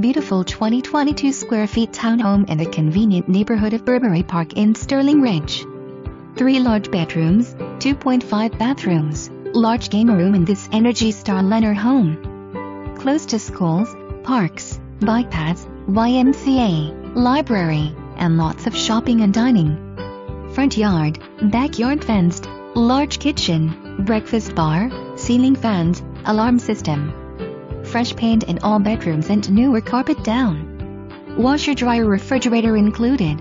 Beautiful 2022 square feet townhome in the convenient neighborhood of Burberry Park in Sterling Ridge. Three large bedrooms, 2.5 bathrooms, large game room in this Energy Star Lennar home. Close to schools, parks, bike paths, YMCA, library, and lots of shopping and dining. Front yard, backyard fenced, large kitchen, breakfast bar, ceiling fans, alarm system. Fresh paint in all bedrooms and newer carpet down. Washer dryer refrigerator included.